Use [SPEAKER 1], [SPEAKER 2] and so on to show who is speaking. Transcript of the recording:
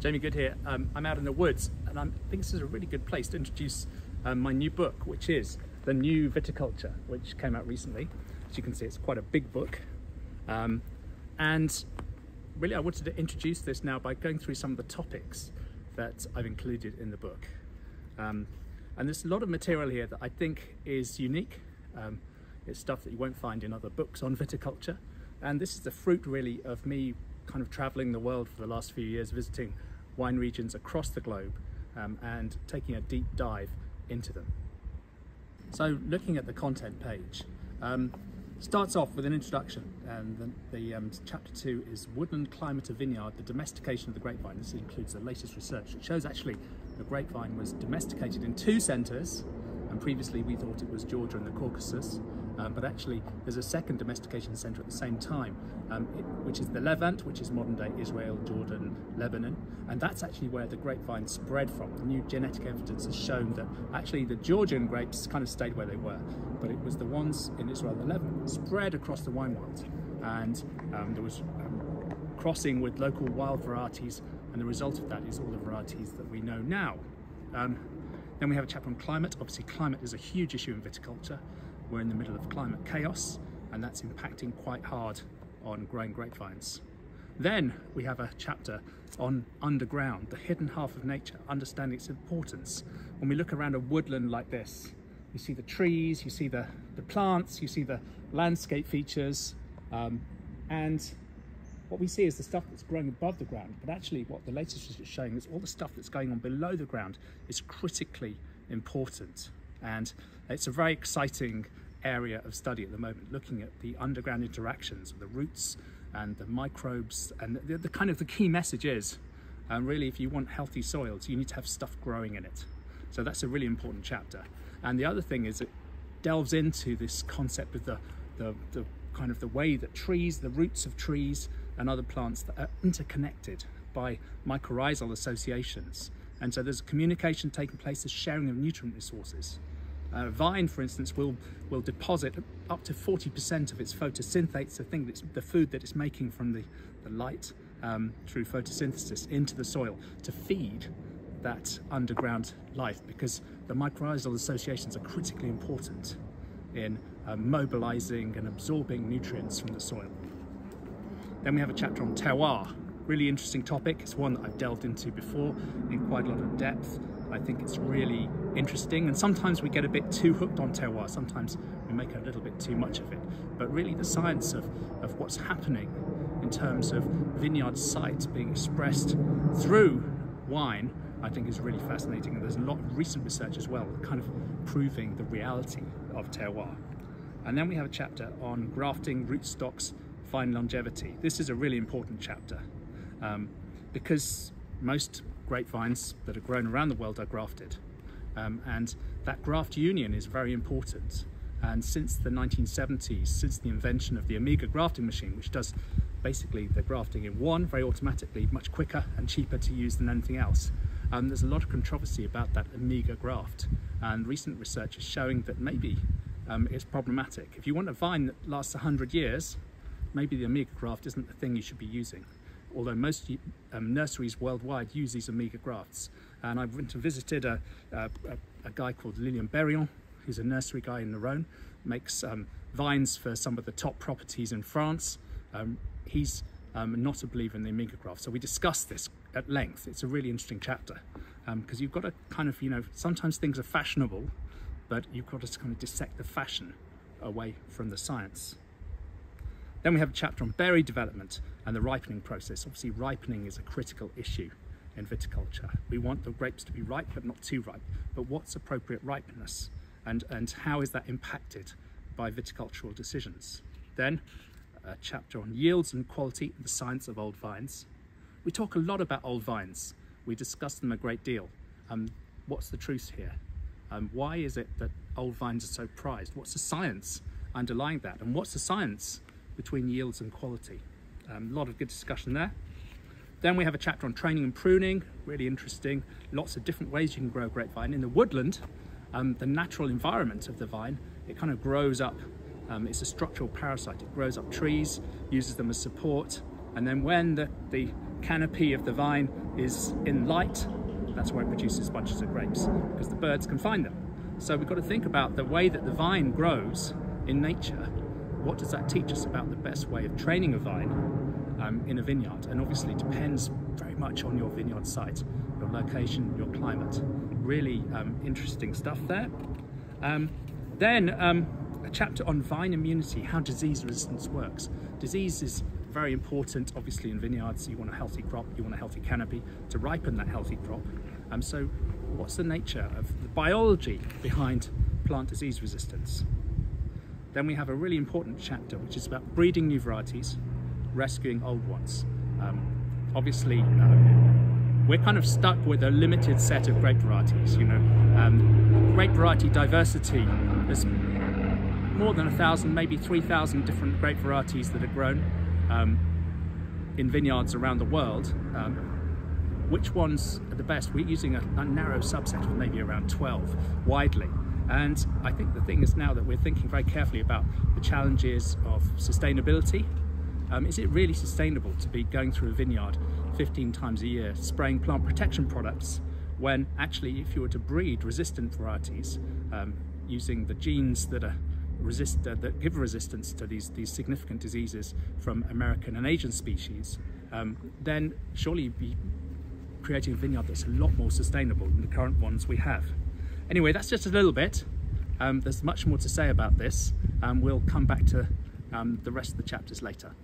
[SPEAKER 1] Jamie Goode here. Um, I'm out in the woods and I'm, i think this is a really good place to introduce um, my new book, which is The New Viticulture, which came out recently. As you can see, it's quite a big book. Um, and really, I wanted to introduce this now by going through some of the topics that I've included in the book. Um, and there's a lot of material here that I think is unique. Um, it's stuff that you won't find in other books on viticulture. And this is the fruit really of me kind of traveling the world for the last few years, visiting wine regions across the globe um, and taking a deep dive into them. So looking at the content page, um, starts off with an introduction and the, the um, chapter two is Woodland Climate of Vineyard, the domestication of the grapevine. This includes the latest research. It shows actually the grapevine was domesticated in two centres and previously we thought it was Georgia and the Caucasus um, but actually there's a second domestication centre at the same time, um, it, which is the Levant, which is modern day Israel, Jordan, Lebanon, and that's actually where the grapevine spread from. The new genetic evidence has shown that actually the Georgian grapes kind of stayed where they were, but it was the ones in Israel, the Levant, spread across the wine world, and um, there was um, crossing with local wild varieties, and the result of that is all the varieties that we know now. Then we have a chapter on climate. Obviously, climate is a huge issue in viticulture. We're in the middle of climate chaos and that's impacting quite hard on growing grapevines. Then we have a chapter on underground, the hidden half of nature, understanding its importance. When we look around a woodland like this, you see the trees, you see the, the plants, you see the landscape features, um, and what we see is the stuff that's growing above the ground, but actually what the latest research is showing is all the stuff that's going on below the ground is critically important. And it's a very exciting area of study at the moment, looking at the underground interactions the roots and the microbes. And the, the kind of the key message is, um, really, if you want healthy soils, you need to have stuff growing in it. So that's a really important chapter. And the other thing is it delves into this concept of the, the, the kind of the way that trees, the roots of trees and other plants that are interconnected by mycorrhizal associations. And so there's communication taking place, there's sharing of nutrient resources. Uh, vine, for instance, will, will deposit up to 40% of its photosynthate, the thing that's the food that it's making from the, the light um, through photosynthesis into the soil to feed that underground life because the mycorrhizal associations are critically important in uh, mobilizing and absorbing nutrients from the soil. Then we have a chapter on terroir, really interesting topic. It's one that I've delved into before in quite a lot of depth. I think it's really interesting and sometimes we get a bit too hooked on terroir, sometimes we make a little bit too much of it. But really the science of, of what's happening in terms of vineyard sites being expressed through wine I think is really fascinating and there's a lot of recent research as well kind of proving the reality of terroir. And then we have a chapter on grafting rootstocks vine longevity. This is a really important chapter um, because most grapevines that are grown around the world are grafted. Um, and that graft union is very important. And since the 1970s, since the invention of the Omega grafting machine, which does basically the grafting in one very automatically, much quicker and cheaper to use than anything else, um, there's a lot of controversy about that Omega graft. And recent research is showing that maybe um, it's problematic. If you want a vine that lasts 100 years, maybe the Omega graft isn't the thing you should be using although most um, nurseries worldwide use these Omega grafts. And I went and visited a, a, a guy called Lilian Bérillon, who's a nursery guy in the Rhone, makes um, vines for some of the top properties in France. Um, he's um, not a believer in the Omega graft. So we discussed this at length. It's a really interesting chapter because um, you've got to kind of, you know, sometimes things are fashionable, but you've got to kind of dissect the fashion away from the science. Then we have a chapter on berry development and the ripening process. Obviously, ripening is a critical issue in viticulture. We want the grapes to be ripe, but not too ripe. But what's appropriate ripeness? And, and how is that impacted by viticultural decisions? Then, a chapter on yields and quality and the science of old vines. We talk a lot about old vines. We discuss them a great deal. Um, what's the truth here? Um, why is it that old vines are so prized? What's the science underlying that? And what's the science between yields and quality. Um, a lot of good discussion there. Then we have a chapter on training and pruning, really interesting. Lots of different ways you can grow a grapevine. In the woodland, um, the natural environment of the vine, it kind of grows up. Um, it's a structural parasite. It grows up trees, uses them as support, and then when the, the canopy of the vine is in light, that's where it produces bunches of grapes because the birds can find them. So we've got to think about the way that the vine grows in nature. What does that teach us about the best way of training a vine um, in a vineyard? And obviously it depends very much on your vineyard site, your location, your climate. Really um, interesting stuff there. Um, then um, a chapter on vine immunity, how disease resistance works. Disease is very important, obviously, in vineyards. You want a healthy crop, you want a healthy canopy to ripen that healthy crop. Um, so, what's the nature of the biology behind plant disease resistance? Then we have a really important chapter which is about breeding new varieties, rescuing old ones. Um, obviously, uh, we're kind of stuck with a limited set of grape varieties. You know, um, grape variety diversity. There's more than a thousand, maybe 3,000 different grape varieties that are grown um, in vineyards around the world. Um, which ones are the best? We're using a, a, narrow subset of maybe around 12 widely. And I think the thing is now that we're thinking very carefully about the challenges of sustainability. Um, is it really sustainable to be going through a vineyard 15 times a year spraying plant protection products when actually if you were to breed resistant varieties um, using the genes that are resist, uh, that give resistance to these, these significant diseases from American and Asian species, um, then surely you'd be creating a vineyard that's a lot more sustainable than the current ones we have. Anyway, that's just a little bit. Um, there's much more to say about this. Um, we'll come back to um, the rest of the chapters later.